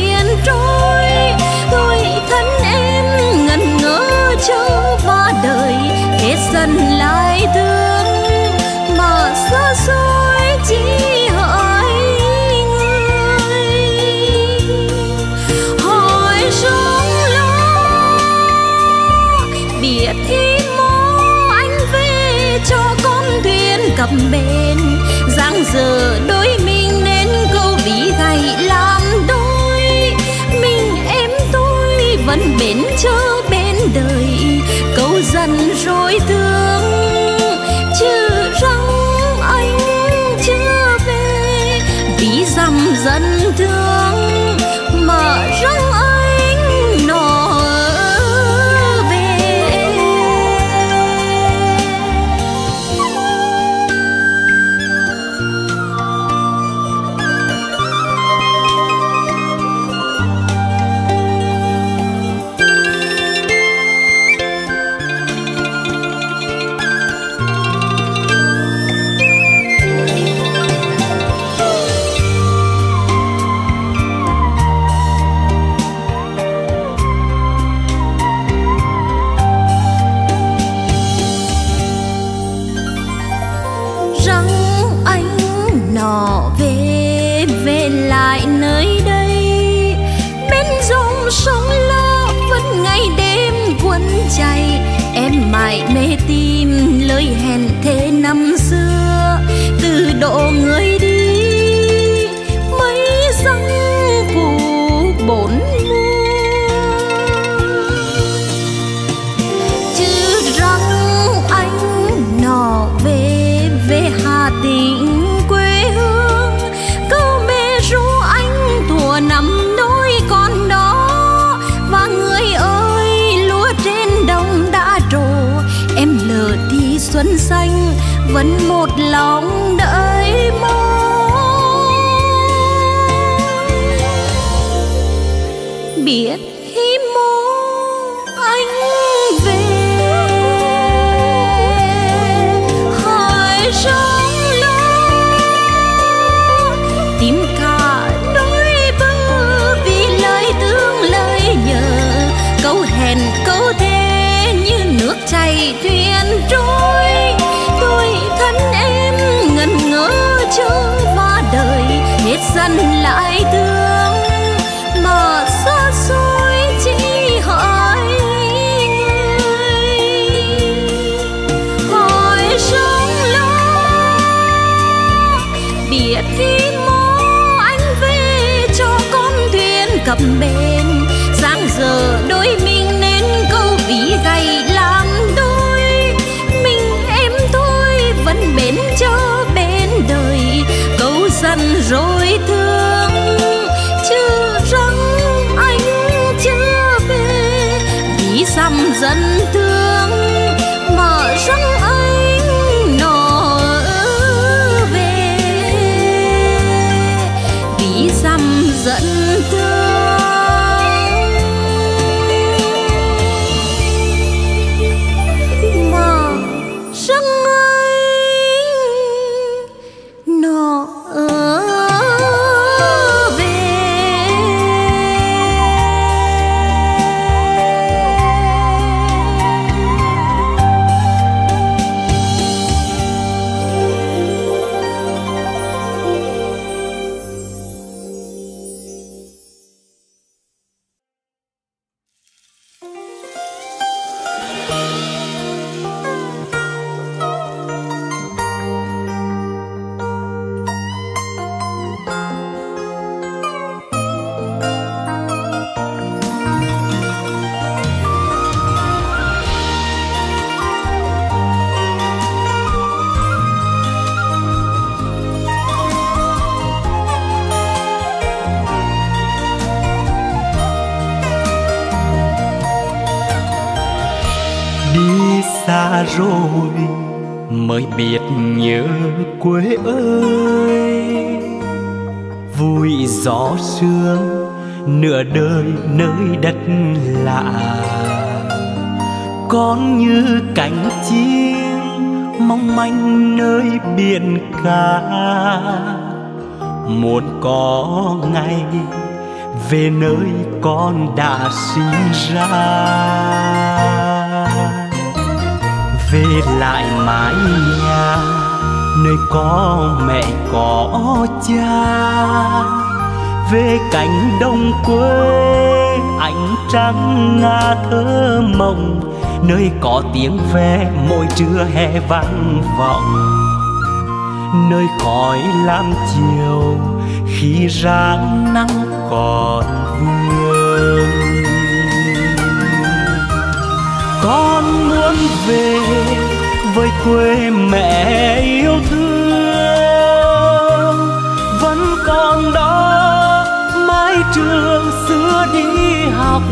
thuyền trôi, tôi thân em ngần ngỡ châu và đời. Hết dần lại thương mà xa xôi chỉ hỏi người. Hỏi sông lo, biệt ý mô anh về cho con thuyền cập bên giang dở đôi sinh ra. Về lại mái nhà, nơi có mẹ, có cha. Về cánh đồng quê, ánh trăng nga thơ mộng. Nơi có tiếng ve mỗi trưa hè vang vọng. Nơi khói lam chiều, khi rạng nắng còn vương. Con về với quê mẹ yêu thương. Vẫn còn đó, mái trường xưa đi học,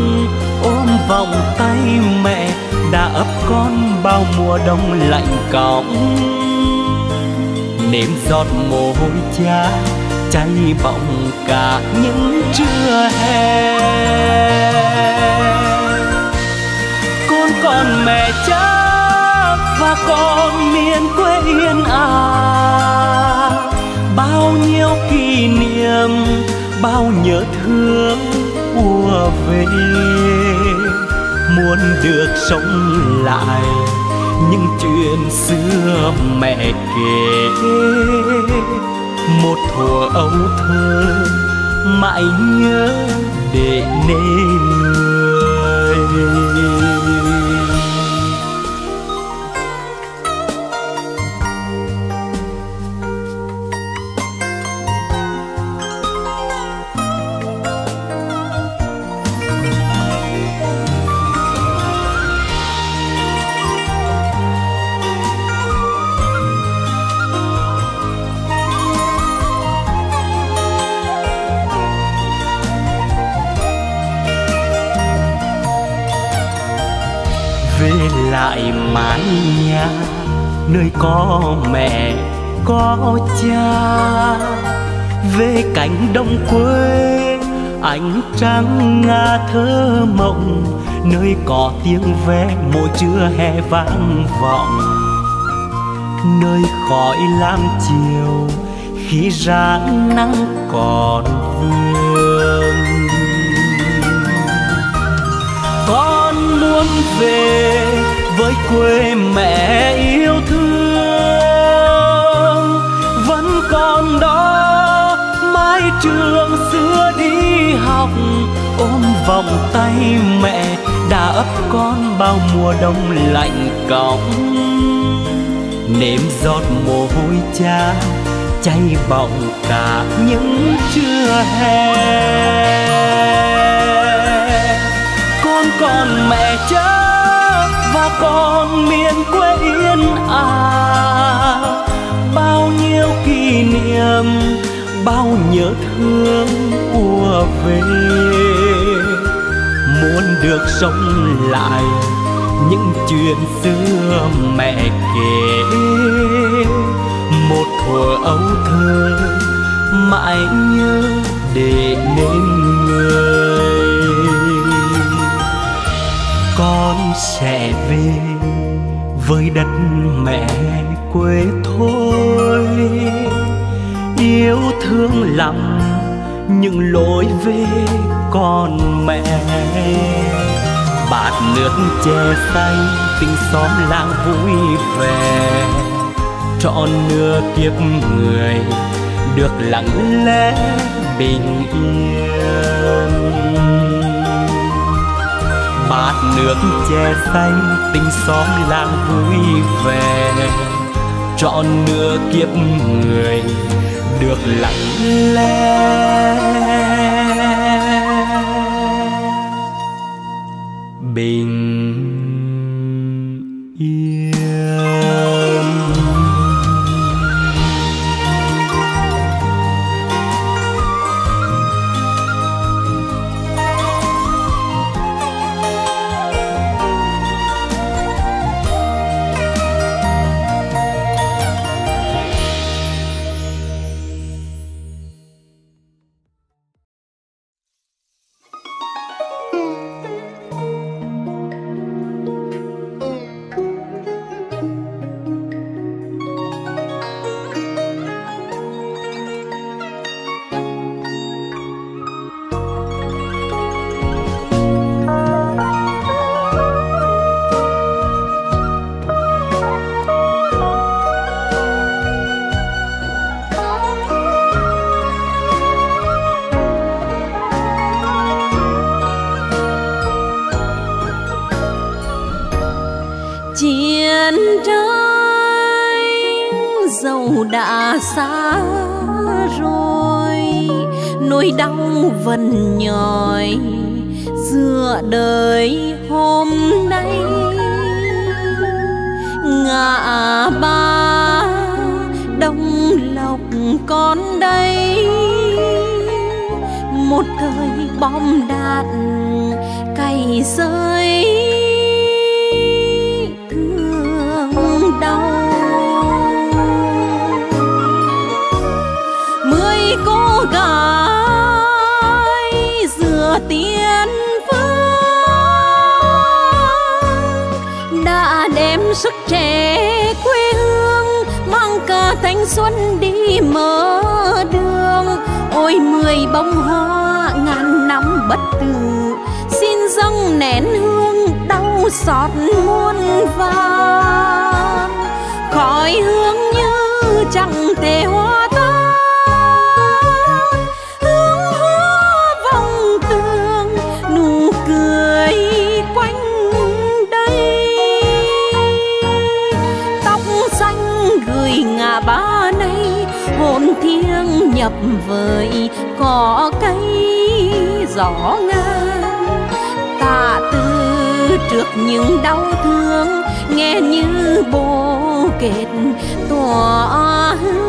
ôm vòng tay mẹ đã ấp con bao mùa đông lạnh cõng. Nếm giọt mồ hôi cha, cháy bỏng cả những trưa hè con mẹ cha và con miền quê yên ả bao nhiêu kỷ niệm, bao nhớ thương ùa về. Muốn được sống lại những chuyện xưa mẹ kể. Một thuở ấu thơ mãi nhớ để nên người. Nơi có mẹ, có cha. Về cánh đồng quê, ánh trăng nga thơ mộng, nơi có tiếng ve mỗi trưa hè vang vọng. Nơi khói lam chiều, khi rạng nắng còn vương. Con muốn về với quê mẹ yêu thương. Vẫn còn đó, mái trường xưa đi học. Ôm vòng tay mẹ, đã ấp con bao mùa đông lạnh cóng nếm giọt mồ hôi cha cháy bỏng cả những trưa hè. Con còn mẹ cha và con miền quê yên ả. Bao nhiêu kỷ niệm, bao nhớ thương ùa về. Muốn được sống lại những chuyện xưa mẹ kể. Một thuở ấu thơ mãi nhớ để nên người. Với đất mẹ quê thôi, yêu thương lắm những lối về con mẹ. Bạt nước che xanh tình xóm làng vui vẻ. Trọn nửa kiếp người được lặng lẽ bình yên bát nước che xanh, tình xóm làng vui vẻ. Trọn nửa kiếp người được lặng lẽ. Bình đã xa rồi, nỗi đau vẫn nhòi. Giữa đời hôm nay, ngã ba đông lộc con đây. Một thời bom đạn cày rơi xuân đi mở đường. Ôi, mười bông hoa ngàn năm bất tử. Xin dâng nén hương đau xót muôn vàng khói hương như chẳng thể hoa với cỏ cây gió ngang. Tạ từ trước những đau thương, nghe như bồ kết tỏa hương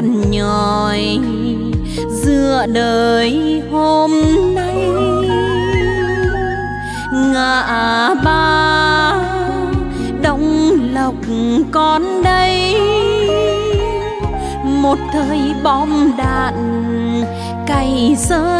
vẫn nhòi giữa đời hôm nay. Ngã ba đông lộc con đây, một thời bom đạn cày rơi.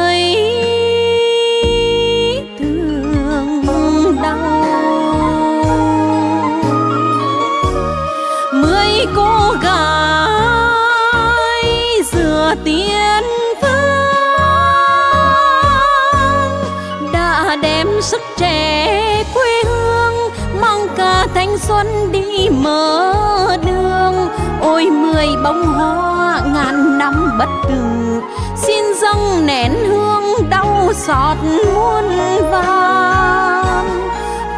Ôi bông hoa ngàn năm bất tử. Xin dâng nén hương đau xót muôn vàn.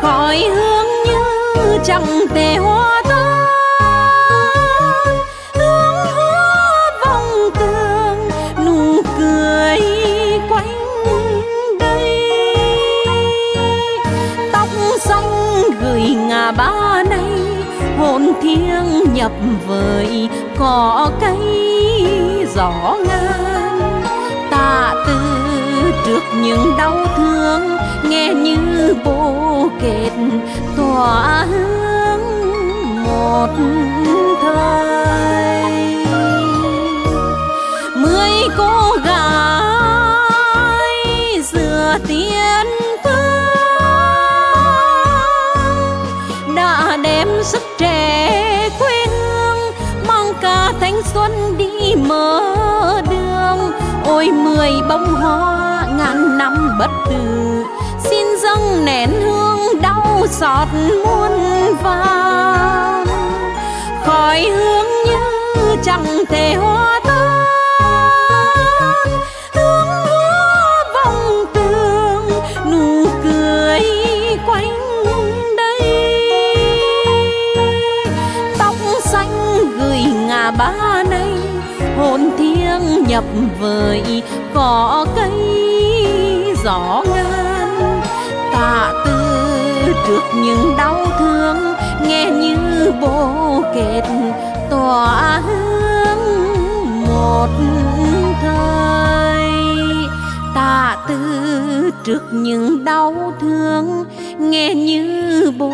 Khói hương như chẳng tề hoa tan. Hương hoa vòng tường nụ cười quanh đây. Tóc xanh gửi ngà ba nay hồn thiêng nhập với cỏ cây gió ngang. Tạ từ trước những đau thương, nghe như bồ kết tỏa hương một thời. Mười cô gái dừa tiếng mơ đường. Ôi, mười bông hoa ngàn năm bất tử. Xin dâng nén hương đau xót muôn vàn khói hương như chẳng thể hoa nhập với cỏ cây gió ngang tạ tư trước những đau thương, nghe như bồ kết tỏa hương một thời. Tạ tư trước những đau thương, nghe như bồ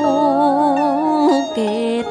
kết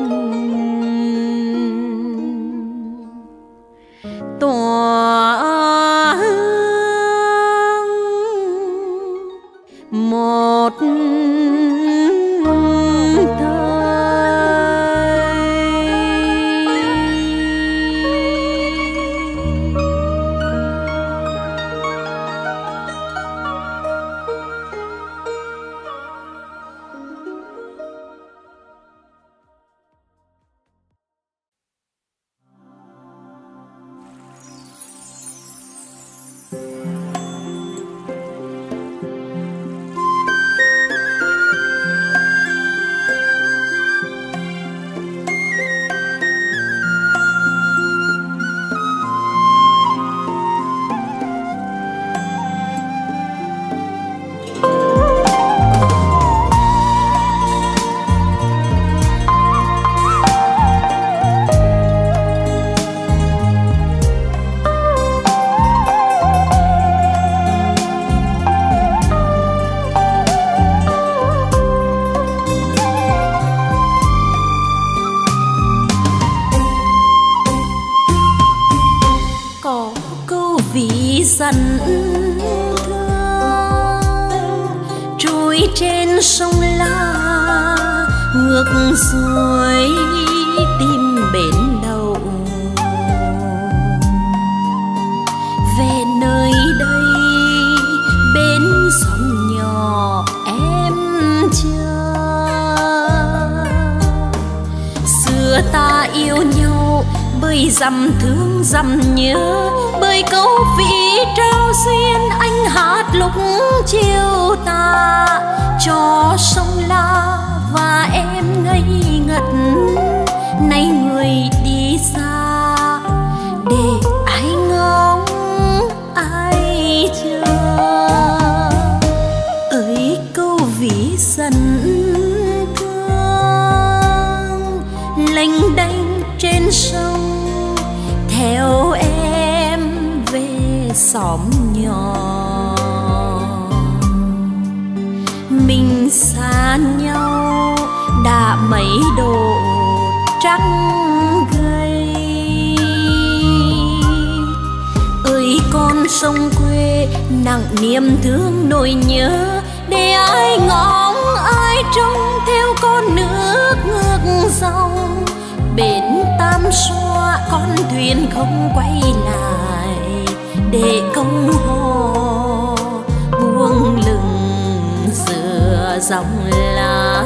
sông nhỏ em chờ. Xưa ta yêu nhau bơi dằm thương dằm nhớ bơi câu vị trao duyên anh hát lúc chiều ta cho sông la và em ngây ngất, nay người đi xa. Để xóm nhỏ. Mình xa nhau đã mấy độ trắng gây. ơi, con sông quê nặng niềm thương nỗi nhớ. Để ai ngóng, ai trông theo con nước ngược dòng. Bến tam xoa con thuyền không quay lại để công hồ buông lưng giữa dòng lá.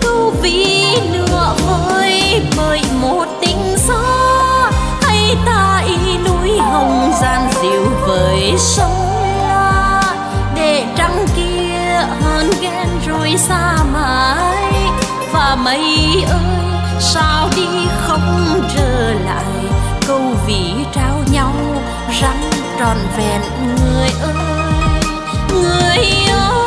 Câu vi nửa vơi bởi một tình gió. Hay ta y núi hồng gian dịu với sông la. Để trăng kia hơn ghen rồi xa mãi. Và mây ơi, sao trọn vẹn. Người ơi người ơi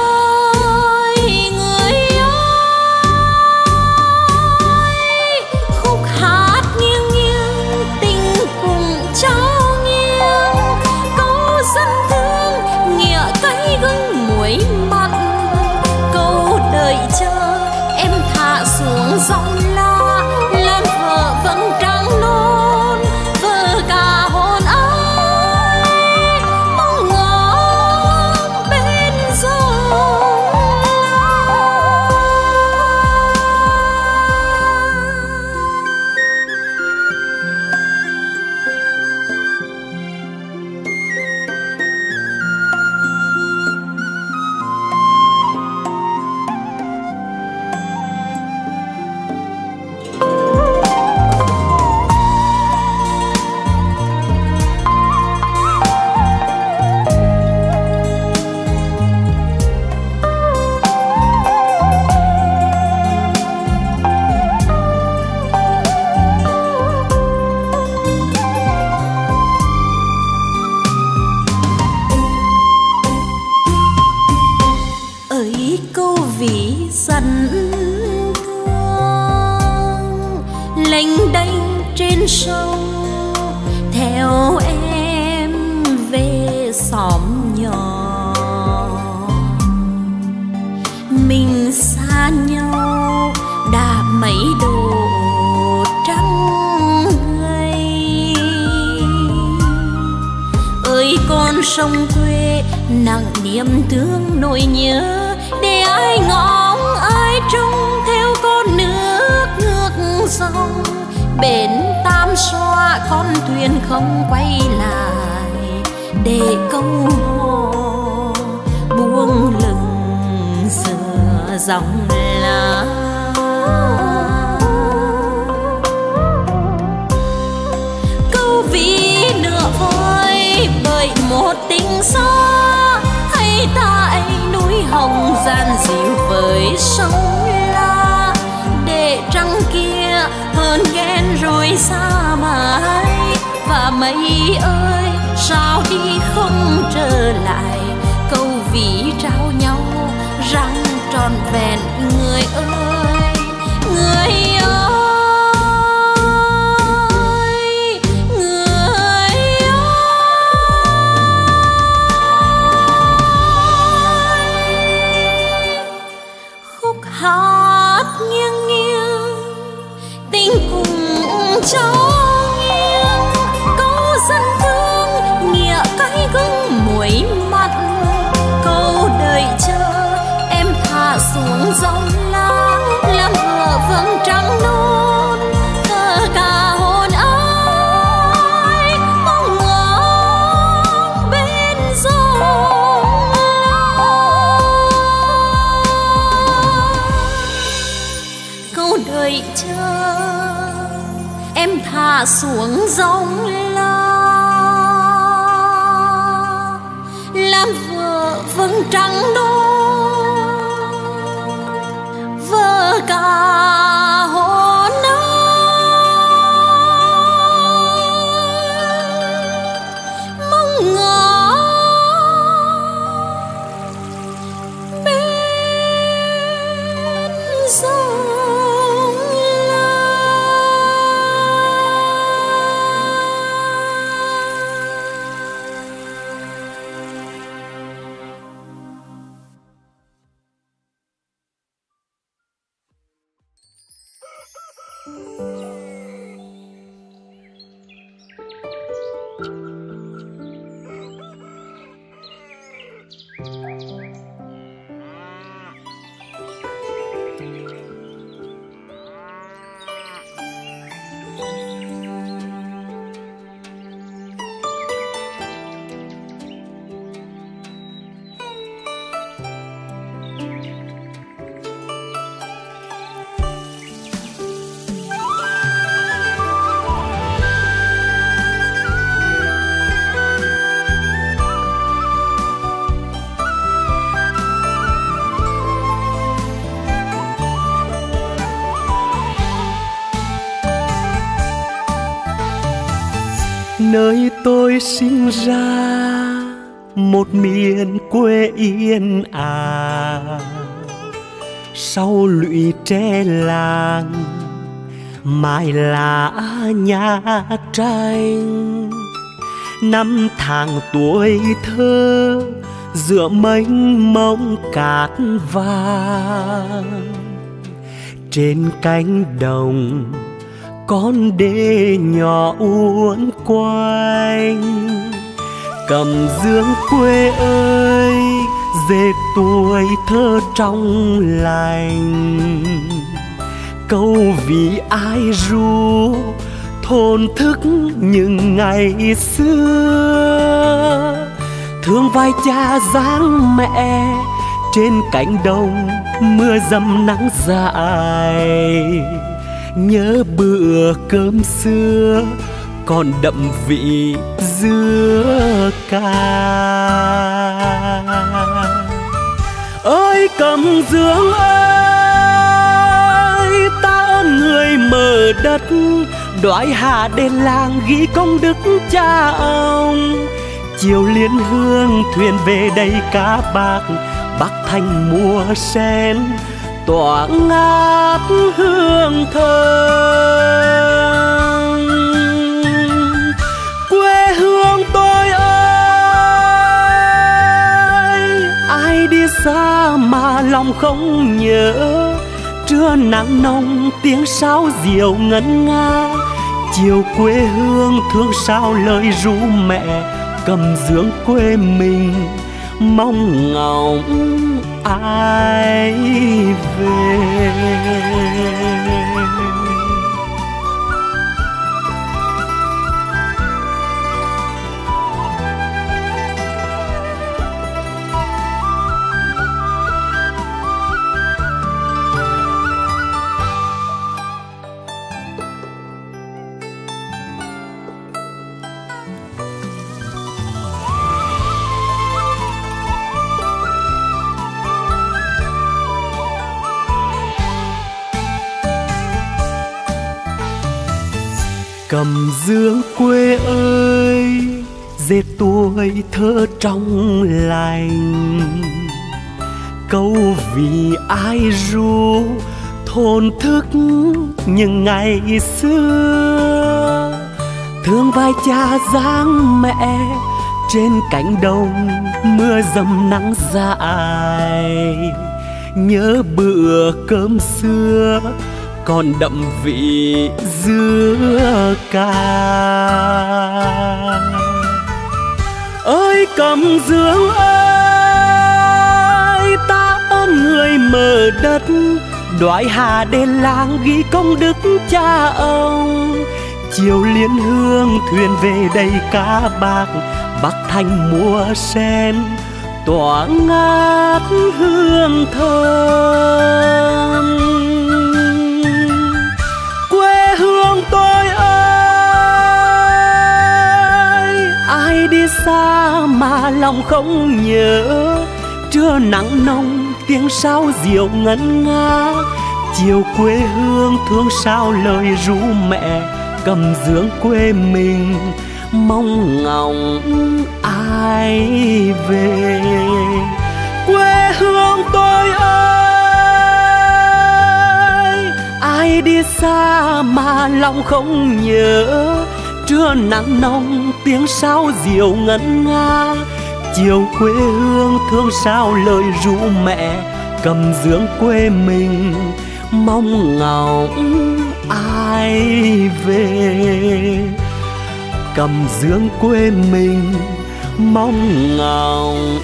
sông quê, nặng niềm thương nỗi nhớ. Để ai ngóng, ai trông theo con nước ngược dòng bến tam xoa, con thuyền không quay lại. Để câu hò, buông lừng giữa dòng lá. Tại núi hồng gian dịu với sông la. Để trăng kia hơn ghen rồi xa mãi. Và mây ơi, sao đi không trở lại, câu ví trao câu chờ em thả xuống dòng la làm vợ vâng trắng đôi ra một miền quê yên à sau lụy tre làng mai là nhà tranh. Năm tháng tuổi thơ, giữa mênh mông cát vàng. Trên cánh đồng, con đê nhỏ uốn quanh cầm dương quê ơi dệt tuổi thơ trong lành. Câu vì ai ru thôn thức những ngày xưa. Thương vai cha dáng mẹ, trên cánh đồng mưa dầm nắng dài. Nhớ bữa cơm xưa còn đậm vị dưa ca. Ơi cầm dương ơi, ta ơn người mở đất. Đoái hạ đền làng ghi công đức cha ông. Chiều liên hương thuyền về đây cá bạc, bắc thành mùa sen, tỏa ngát hương thơm. Xa mà lòng không nhớ. Trưa nắng nông tiếng sáo diều ngân nga. Chiều quê hương thương sao lời ru mẹ, cầm dưỡng quê mình. Mong ngóng ai về. Cầm dương quê ơi dệt tuổi thơ trong lành. Câu vì ai ru thôn thức những ngày xưa. Thương vai cha dáng mẹ, trên cánh đồng mưa dầm nắng dài. Nhớ bữa cơm xưa còn đậm vị dưa ca. Ơi cầm dương ơi, ta ơn người mở đất đoái hà đền làng ghi công đức cha ông. Chiều liên hương thuyền về đây cá bạc, bắc thanh mùa sen, tỏa ngát hương thơm. Xa mà lòng không nhớ. Trưa nắng nông tiếng sao diệu ngân nga. Chiều quê hương thương sao lời ru mẹ, cầm dưỡng quê mình, mong ngóng ai về. Quê hương tôi ơi, ai đi xa mà lòng không nhớ. Trưa nắng nông tiếng sao diều ngân nga. Chiều quê hương thương sao lời ru mẹ, cầm dưỡng quê mình, mong ngóng ai về. Cầm dưỡng quê mình, mong ngóng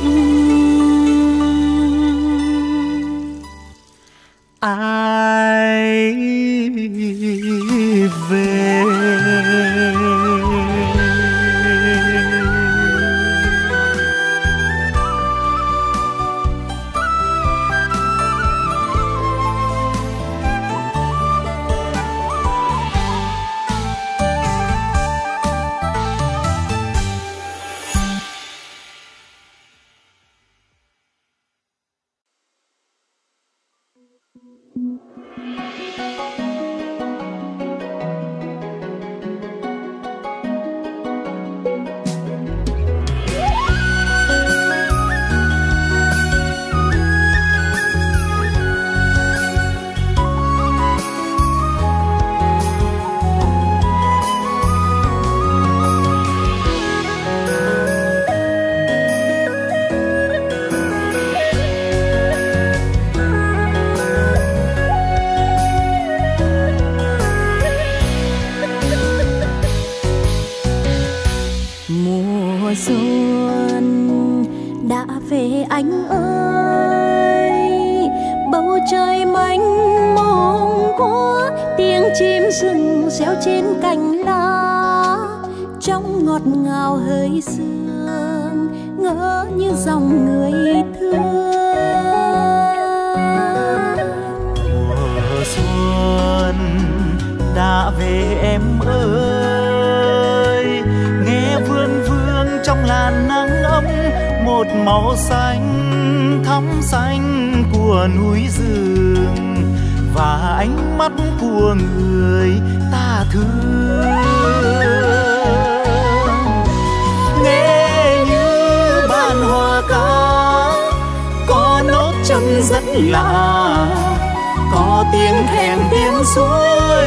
suối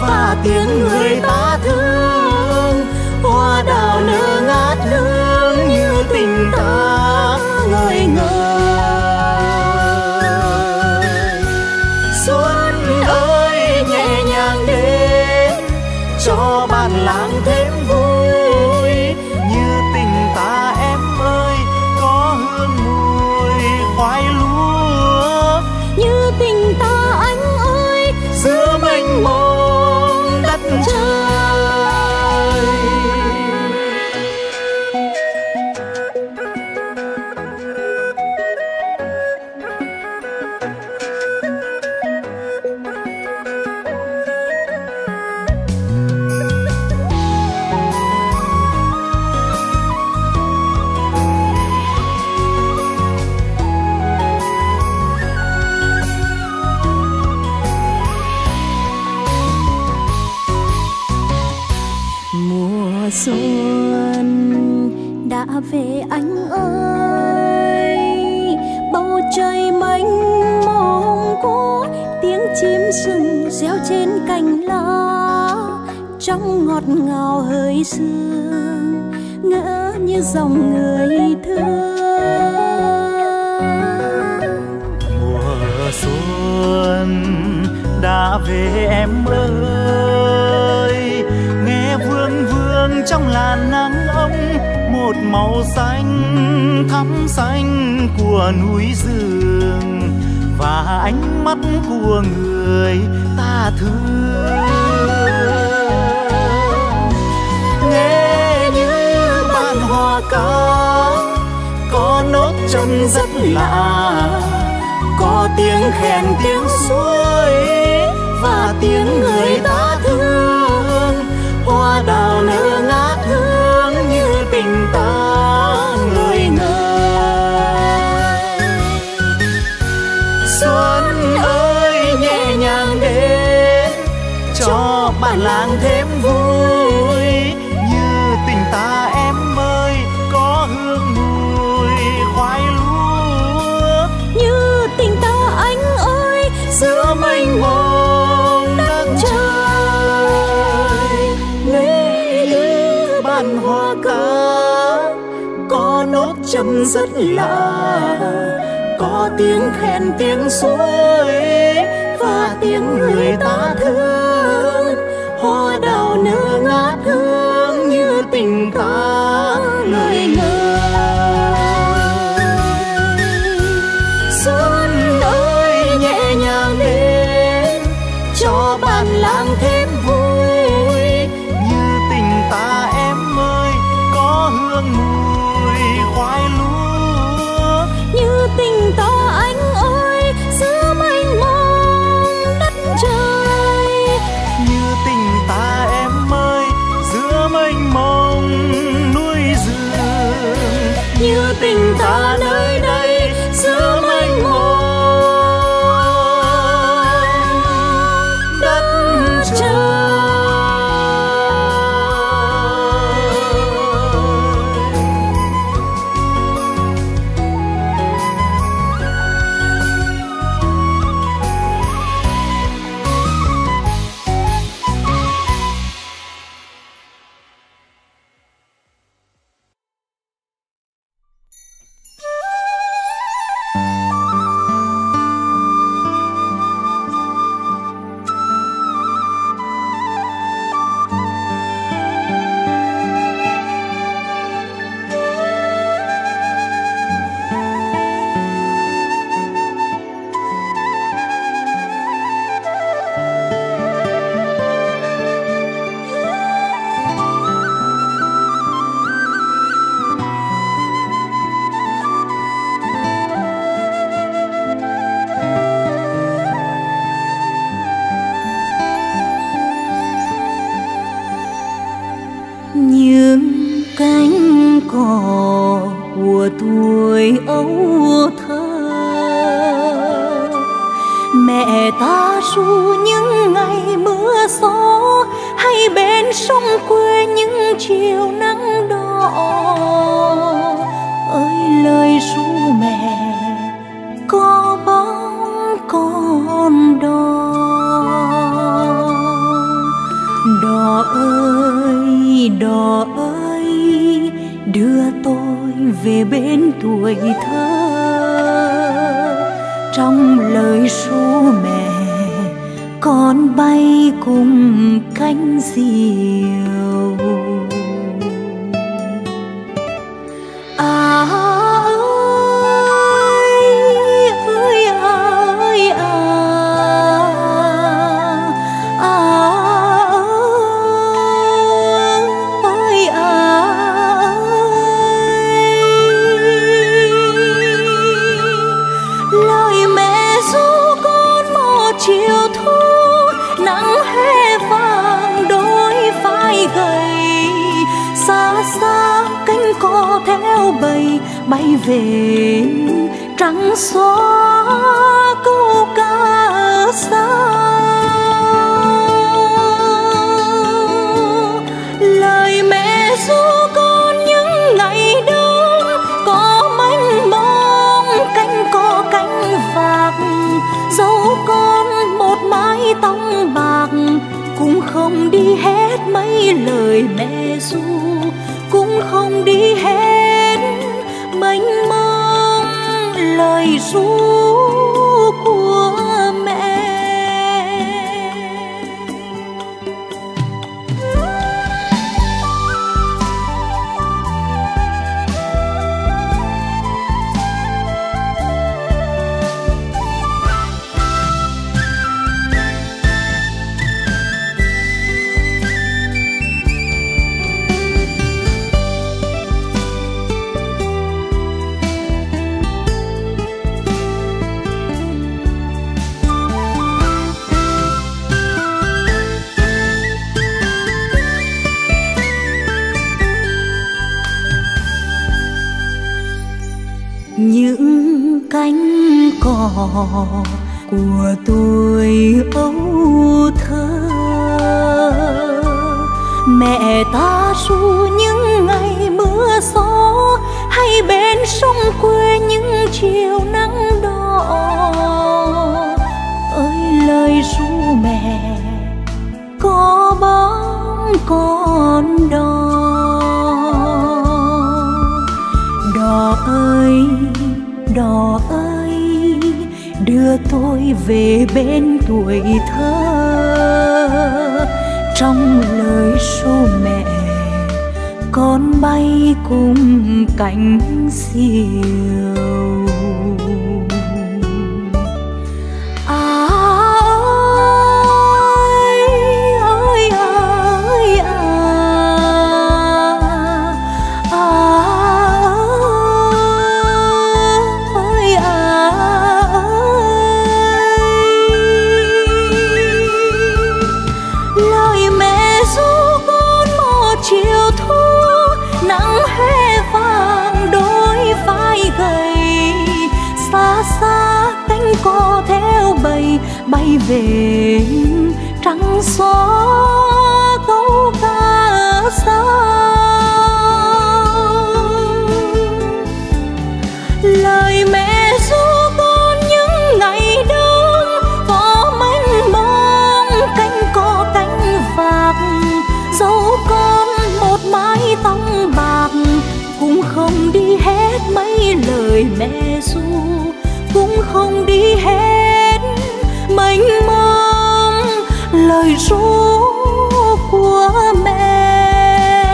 và tiếng người ta làng thêm vui. Như tình ta em ơi có hương mùi khoai lúa như tình ta anh ơi giữa mênh mông nắng trời. Lấy bàn hoa ca có nốt trầm rất lạ có tiếng khen tiếng suối và tiếng người ta thương. ngỡ ngát hương mẹ ta ru những ngày mưa gió, hay bên sông quê những chiều nắng đỏ. Ơi, lời ru mẹ, có bóng con đò. Đò ơi đò ơi, đưa tôi về bên tuổi thơ trong lời ru mẹ. Con bay cùng cánh diều lời ru của mẹ.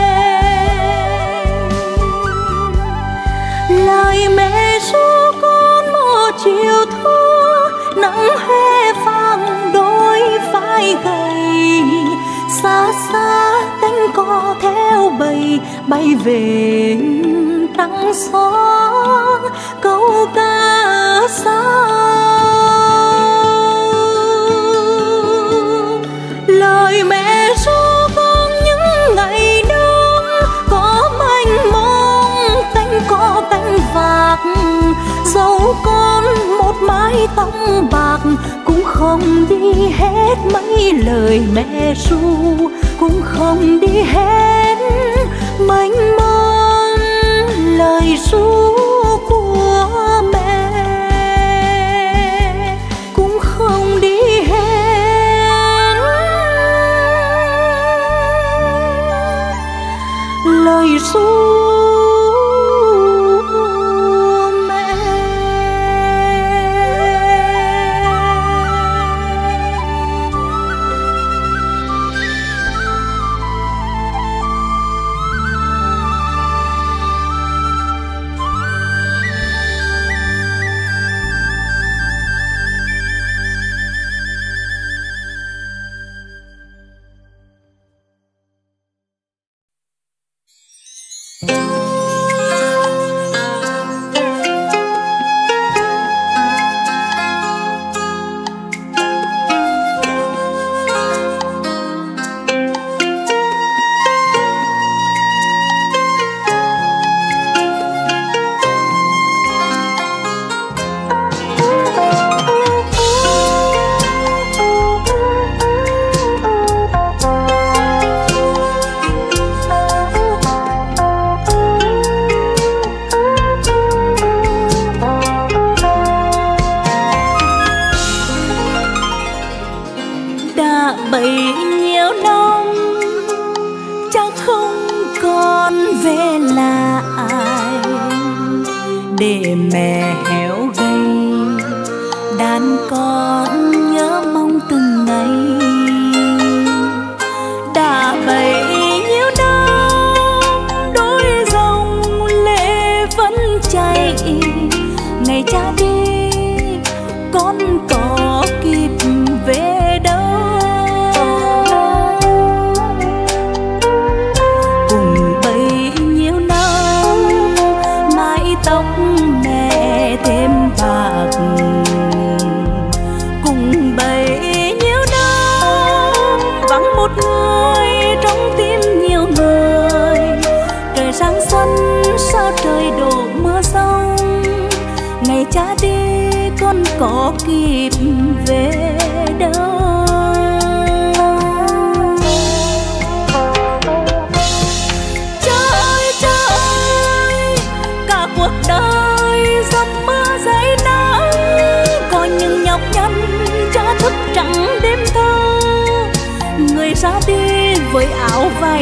Lời mẹ ru con một chiều thu nắng hè vàng đôi vai gầy. Xa xa cánh cò theo bầy, bay về trắng xóa. Câu ca xa dẫu con một mái tóc bạc cũng không đi hết mấy lời mẹ ru, cũng không đi hết mênh mông lời ru.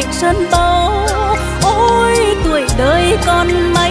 cạnh sân bầu ôi tuổi đời còn mãi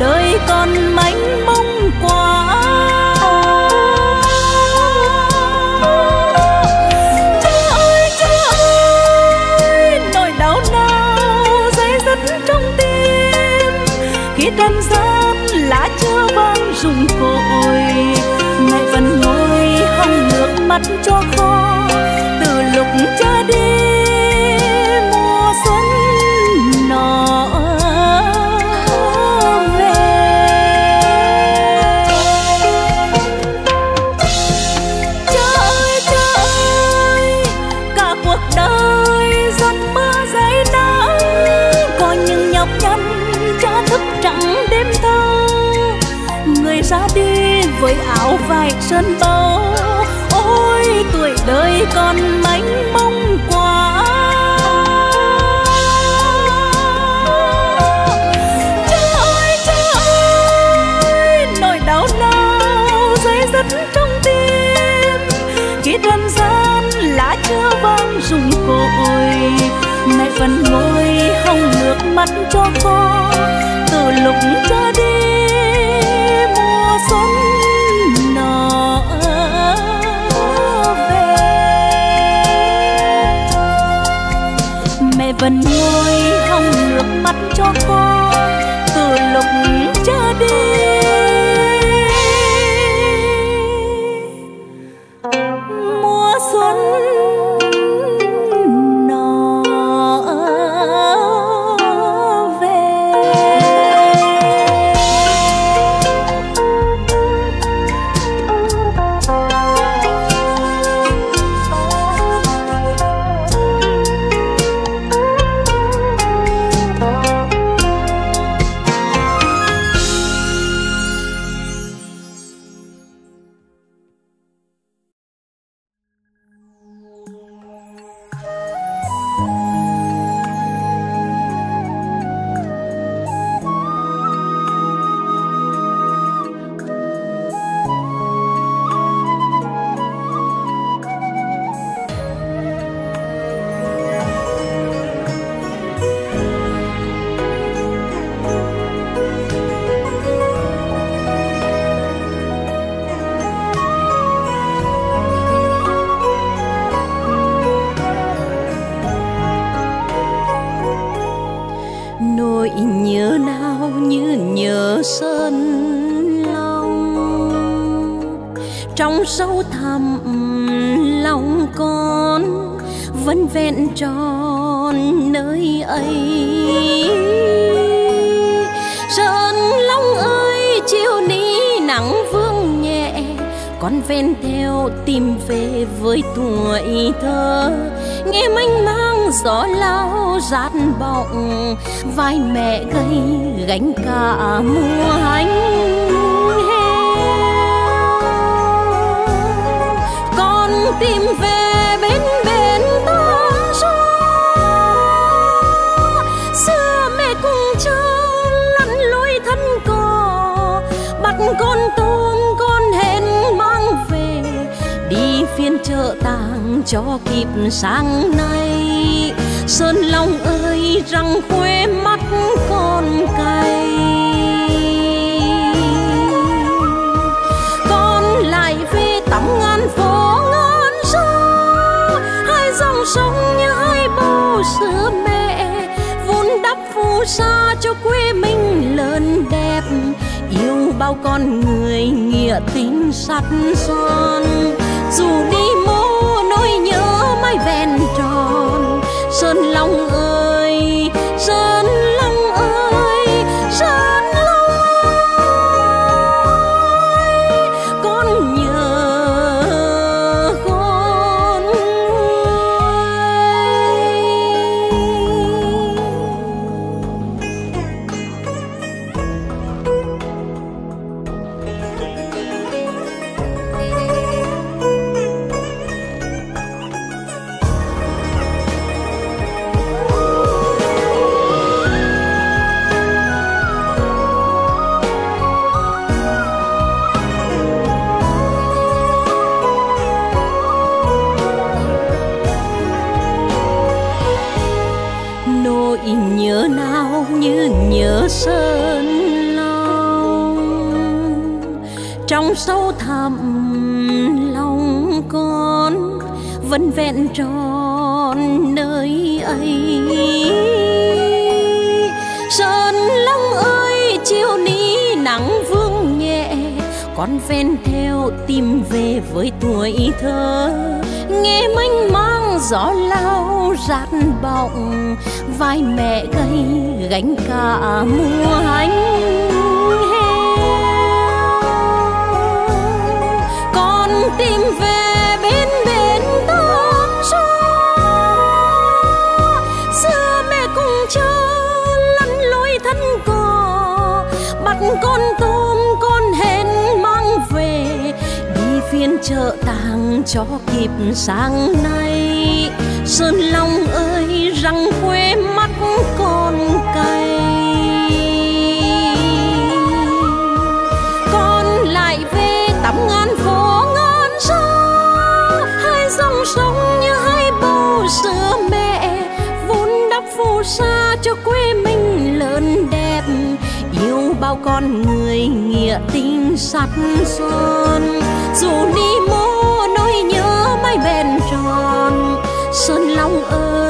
đời con mây sơn báu ôi, tuổi đời còn mênh mông quá. Cha ơi nỗi đau nào dây dứt trong tim. Khi đơn gian lá chưa vang rụng cội. Mẹ vẫn ngồi hồng nước mắt cho con. Gần vẫn hồng nước mắt cho con từ lúc ra đi. Tròn nơi ấy. Sơn long ơi, chiều ní nắng vương nhẹ, con ven theo tìm về với tuổi thơ. Nghe manh mang gió lao rát bọng, vai mẹ gây gánh cả mùa anh con tìm về bên bên phiên tàng cho kịp sáng nay. Sơn long ơi, răng khuê mắt con cay. Con lại về tắm ngàn phố ngàn gió hai dòng sông như hai bầu sữa mẹ. Vun đắp phù sa cho quê mình lớn đẹp. Yêu bao con người nghĩa tình sắt son dù đi mô nỗi nhớ mãi ven tròn sơn long ơi vẫn vẹn tròn nơi ấy. Sơn long ơi, chiều ní nắng vương nhẹ, con ven theo tìm về với tuổi thơ. Nghe mênh mang gió lao rát bọng, vai mẹ gây gánh cả mùa hành tìm về con tôm, con hến mang về, đi phiên chợ tàng cho kịp sáng nay. Sơn long ơi, răng quê mắt con cay. Bao con người nghĩa tình sắt son. Dù đi mô nỗi nhớ mãi bền tròn, sơn long ơi